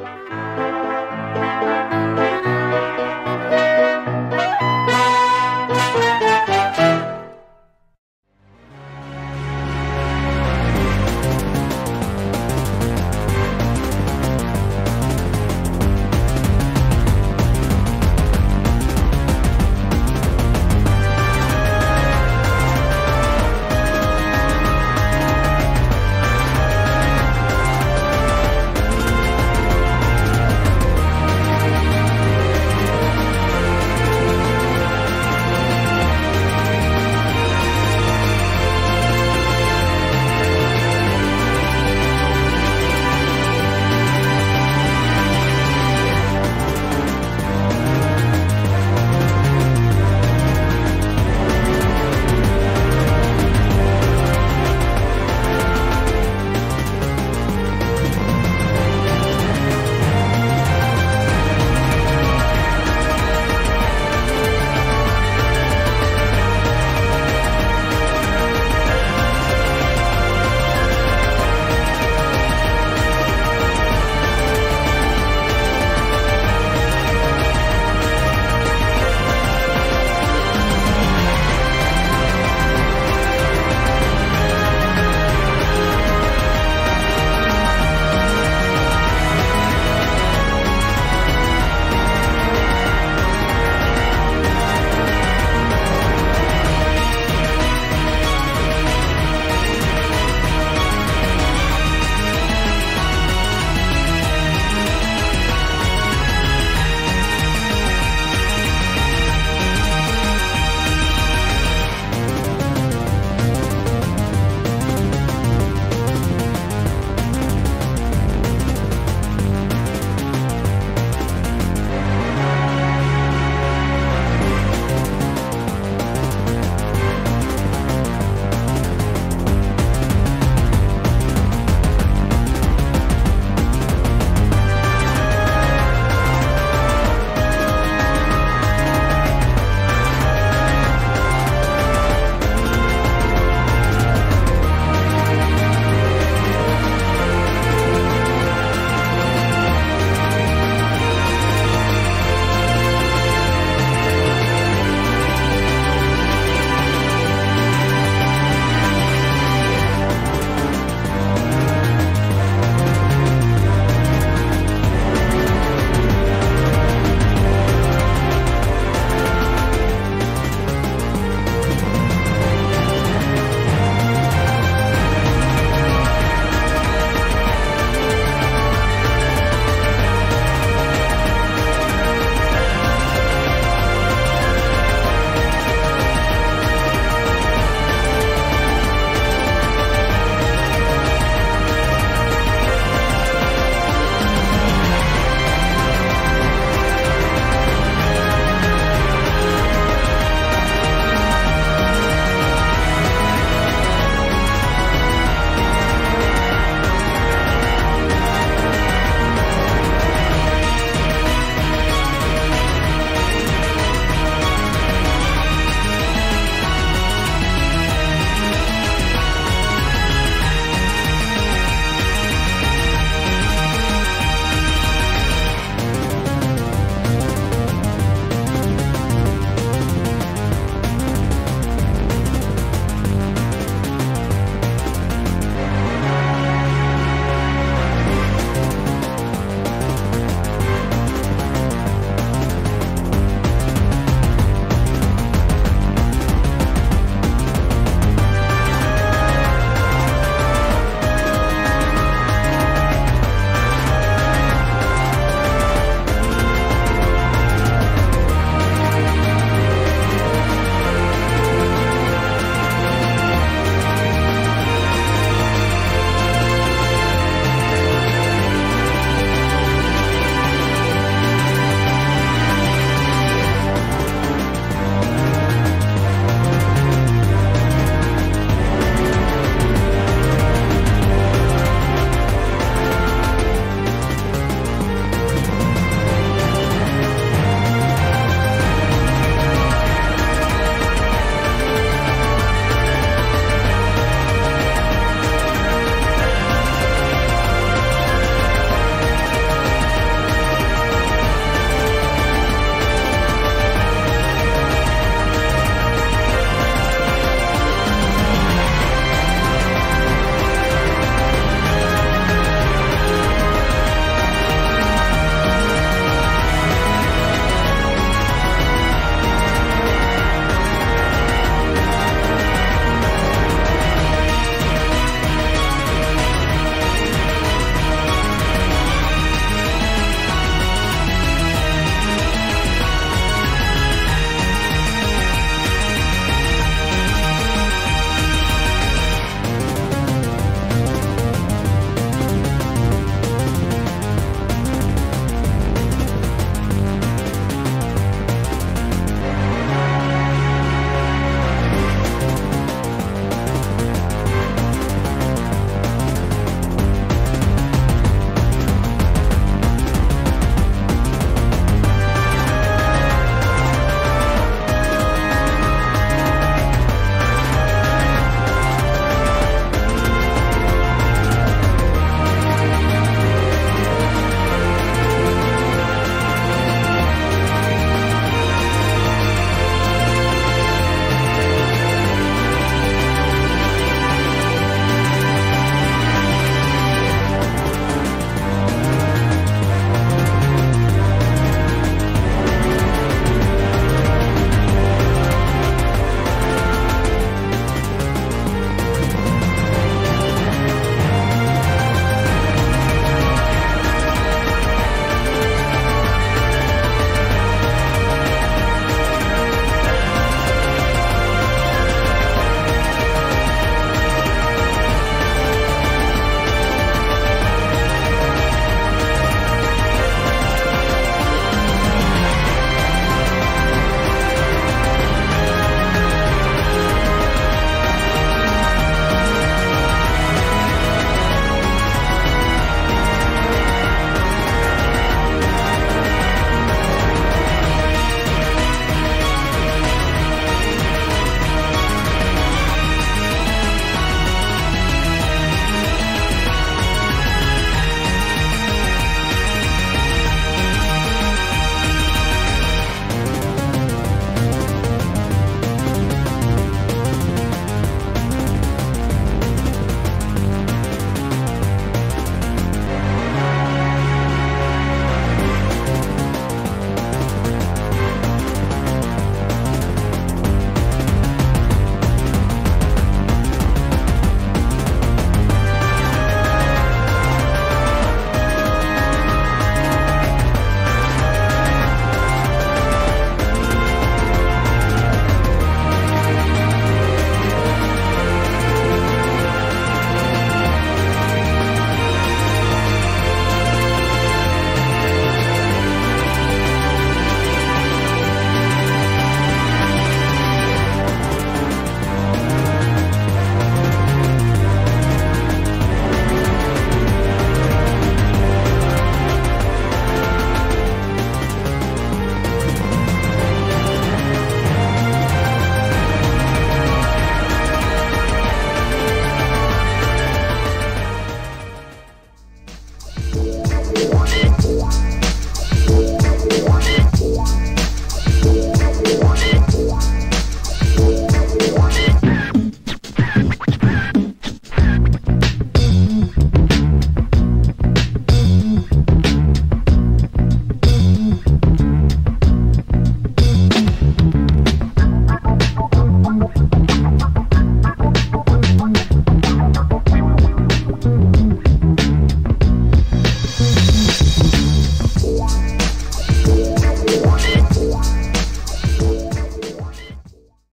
Bye.